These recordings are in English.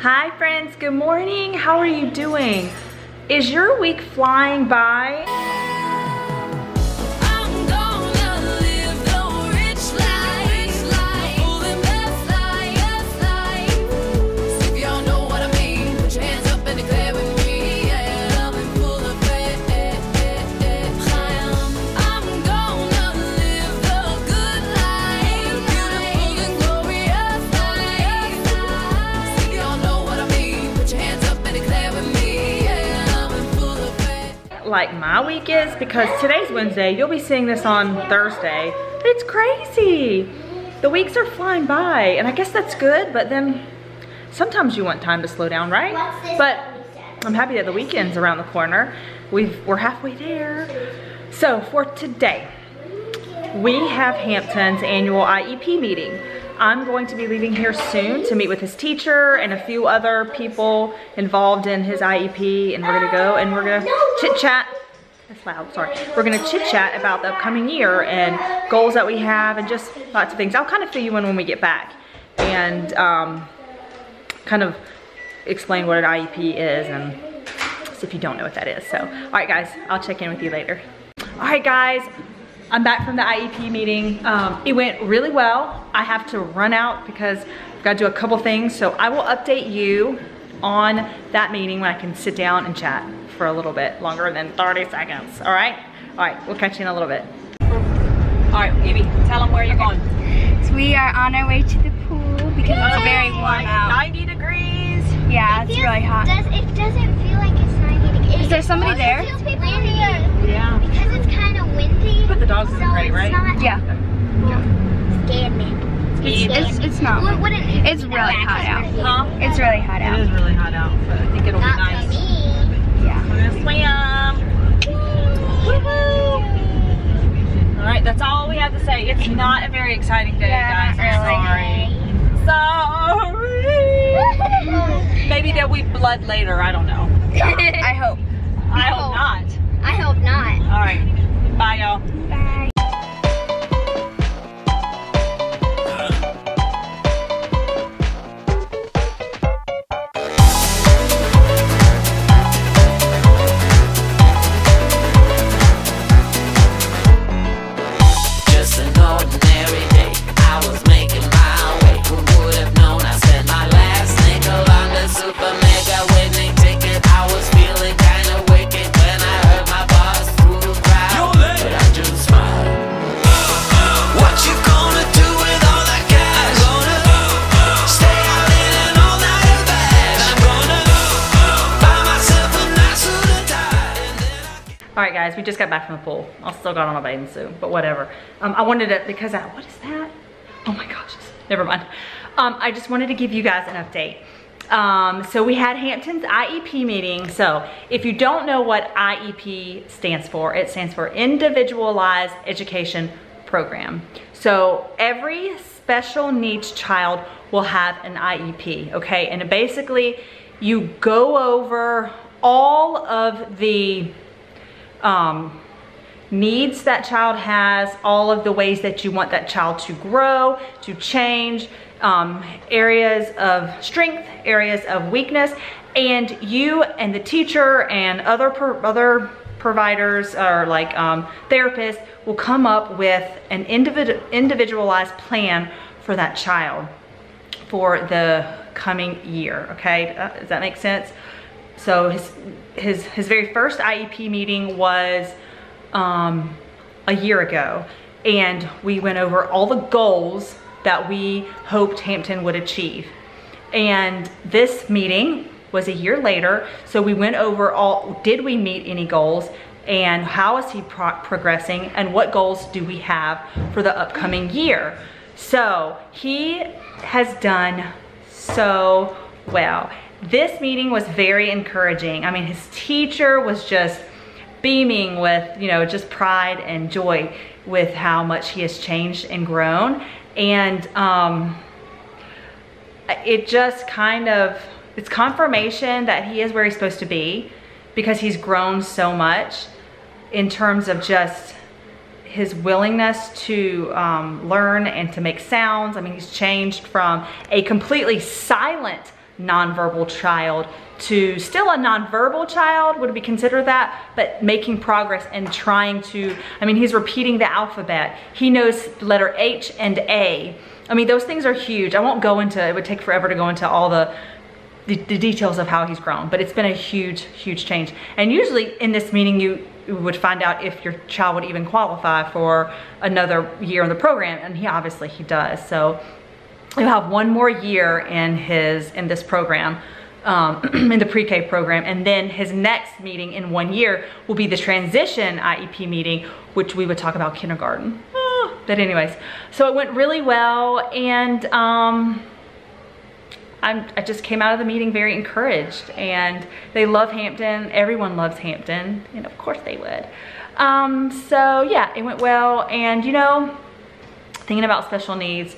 Hi friends, good morning. How are you doing? Is your week flying by? My week is because today's Wednesday. You'll be seeing this on Thursday. It's crazy. The weeks are flying by and I guess that's good, but then sometimes you want time to slow down, right? But one you said? I'm happy that the weekend's around the corner. We've, we're halfway there. So for today, we have Hampton's annual IEP meeting. I'm going to be leaving here soon to meet with his teacher and a few other people involved in his IEP and we're gonna go and we're gonna chit chat. That's loud, sorry. We're gonna chit chat about the upcoming year and goals that we have and just lots of things. I'll kind of fill you in when we get back and um, kind of explain what an IEP is and if you don't know what that is. So, all right guys, I'll check in with you later. All right guys, I'm back from the IEP meeting. Um, it went really well. I have to run out because I've got to do a couple things. So I will update you on that meeting when I can sit down and chat for a little bit longer than 30 seconds. All right? All right, we'll catch you in a little bit. All right, Evie, tell them where you're going. So we are on our way to the pool because it's very warm Like out. 90 degrees. Yeah, it's Feels- really hot. Does, it doesn't feel like it's 90 degrees. Is there somebody It there? feels windy Yeah. because it's kind of windy. Put the dogs in the so crate, it's right? Not, Yeah, Scared me. it's it's not. What, what it, It's really hot out. Huh? It's really hot out. It is really hot out, but I think it'll be Not nice. Yeah. We're gonna swim. All right, that's all we have to say. It's not a very exciting day, Yeah, guys. I'm sorry. Sorry. Maybe there'll be blood later. I don't know. I hope. I hope not. I hope not. All right. Bye, y'all. Bye. Guys. We just got back from the pool. I still got on a bathing suit, but whatever. Um, I wanted to because I, what is that? Oh my gosh. Never mind. Um, I just wanted to give you guys an update. Um, so we had Hampton's IEP meeting. So if you don't know what IEP stands for, it stands for Individualized Education Program. So every special needs child will have an IEP, okay? And basically you go over all of the um, needs that child has, all of the ways that you want that child to grow, to change, um, areas of strength, areas of weakness, and you and the teacher and other other providers or like um, therapists will come up with an individ- individualized plan for that child for the coming year. Okay, Uh, does that make sense? So his his his very first IEP meeting was um, a year ago, and we went over all the goals that we hoped Hampton would achieve. And this meeting was a year later, so we went over all, did we meet any goals? And how is he pro- progressing? And what goals do we have for the upcoming year? So he has done so well. This meeting was very encouraging. I mean, his teacher was just beaming with, you know, just pride and joy with how much he has changed and grown. And um, it just kind of, it's confirmation that he is where he's supposed to be because he's grown so much in terms of just his willingness to um, learn and to make sounds. I mean, he's changed from a completely silent nonverbal child to still a nonverbal child would be considered that but making progress and trying to i mean he's repeating the alphabet. He knows letter h and a. I mean those things are huge. I won't go into it would take forever to go into all the the, the details of how he's grown but it's been a huge huge change. And usually in this meeting you would find out if your child would even qualify for another year in the program and he obviously he does. So he'll have one more year in his in this program um, in the pre-K program and then his next meeting in one year will be the transition IEP meeting which we would talk about kindergarten Ah, but anyways so it went really well and um, I just came out of the meeting very encouraged and they love Hampton. Everyone loves Hampton and of course they would. Um, so yeah, it went well. And you know, thinking about special needs,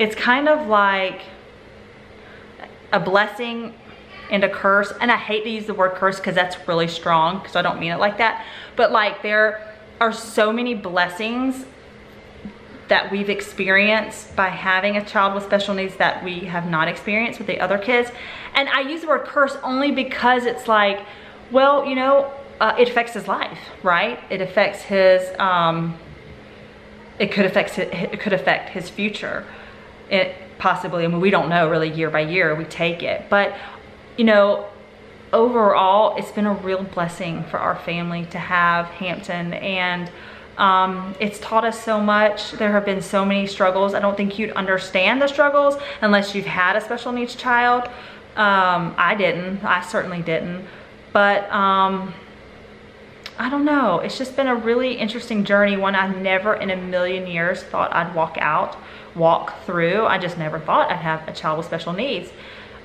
it's kind of like a blessing and a curse. And I hate to use the word curse because that's really strong because I don't mean it like that. But like there are so many blessings that we've experienced by having a child with special needs that we have not experienced with the other kids. And I use the word curse only because it's like, well, you know, uh, it affects his life, right? It affects his, um, it could affect it could affect his future. It possibly, I mean, we don't know really year by year, we take it. But, you know, overall, it's been a real blessing for our family to have Hampton and um, it's taught us so much. There have been so many struggles. I don't think you'd understand the struggles unless you've had a special needs child. Um, I didn't, I certainly didn't. But um, I don't know. It's just been a really interesting journey. One I never in a million years thought I'd walk out, walk through. I just never thought I'd have a child with special needs.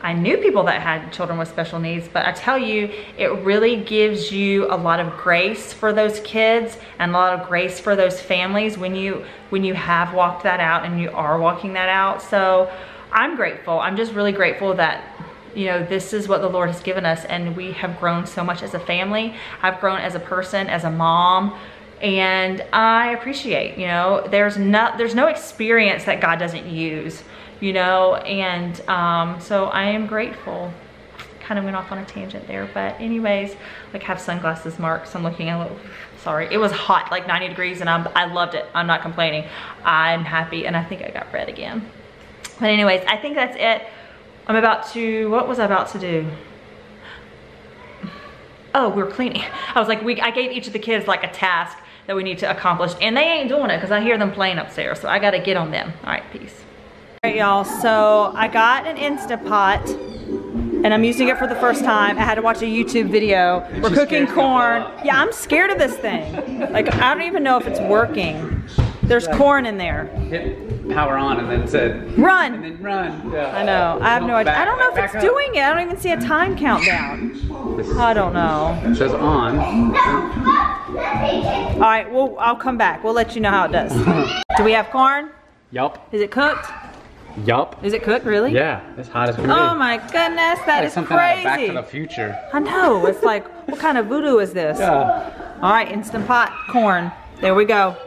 I knew people that had children with special needs, but I tell you, it really gives you a lot of grace for those kids and a lot of grace for those families when you when you have walked that out and you are walking that out. So I'm grateful. I'm just really grateful that you know this is what the lord has given us and we have grown so much as a family. I've grown as a person as a mom and i appreciate you know there's not there's no experience that god doesn't use you know and um, so i am grateful. Kind of went off on a tangent there but anyways like have sunglasses mark so i'm looking a little sorry it was hot like 90 degrees and I'm, i loved it. I'm not complaining. I'm happy and i think i got red again. But anyways i think that's it i'm about to what was i about to do? Oh we're cleaning. I was like we i gave each of the kids like a task that we need to accomplish and they ain't doing it because i hear them playing upstairs so i got to get on them. All right peace. All right y'all so i got an instapot and i'm using it for the first time. I had to watch a youtube video. We're cooking corn. yeah i'm scared of this thing. Like i don't even know if it's working. There's corn in there. Hit power on and then said, run and then run. Yeah. I know. I have no idea. Back- I don't know if it's up. doing it. I don't even see a time countdown. I don't know. It says on. All right, well, I'll come back. We'll let you know how it does. Do we have corn? Yup. Is it cooked? Yup. Is it cooked, really? Yeah, it's hot as can be. Oh my goodness, that Like is something out of Back crazy. to the Future. I know. It's like, what kind of voodoo is this? Yeah. All right, Instant Pot corn. There we go.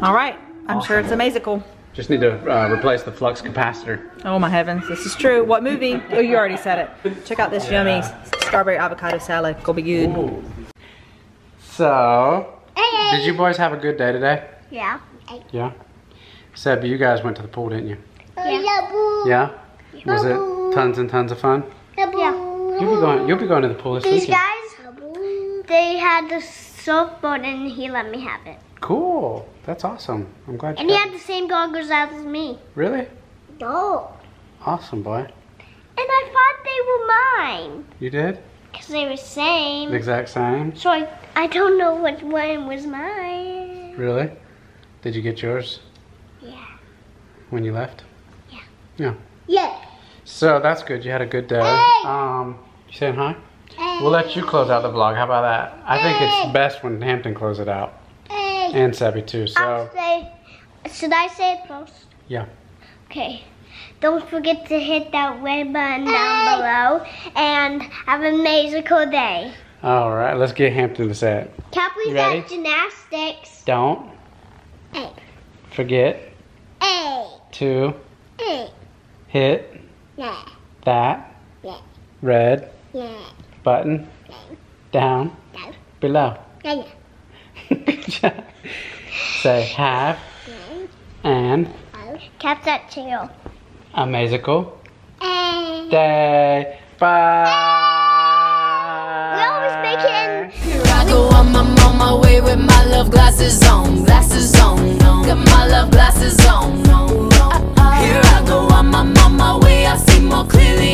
All right. I'm sure it's amazicle. Just need to uh, replace the flux capacitor. Oh my heavens, this is true. What movie? Oh, you already said it. Check out this yummy strawberry avocado salad. Go be good. So, did you boys have a good day today? Yeah. Yeah. Seb, you guys went to the pool, didn't you? Yeah. Yeah. Was it tons and tons of fun? Yeah. You'll be going. You'll be going to the pool this These weekend. guys, they had the surfboard and he let me have it. Cool. That's awesome. I'm glad you. And he had the same goggles as me. Really? No. Awesome, boy. And I thought they were mine. You did? Because they were same. The exact same. So I, I don't know which one was mine. Really? Did you get yours Yeah. when you left? Yeah. Yeah. Yeah. So that's good. You had a good day. Hey! Um, you saying hi? We'll let you close out the vlog. How about that? I think it's best when Hampton close it out. Hey. And Sebby too. I'll So say, should I say it first? yeah. Okay. Don't forget to hit that red button down below and have an magical day. All right. Let's get Hampton to say it. Capley's You ready? at gymnastics. Don't Hey. forget Hey. to Hey. hit Yeah. that Yeah. Red Yeah. button down Down. below. Say have and cap that tail. A musical. Day. Bye. We always make it Here I go, I'm, I'm on my way with my love glasses on, glasses on, got my love glasses on. Here I go, I'm, I'm on my way, I see more clearly.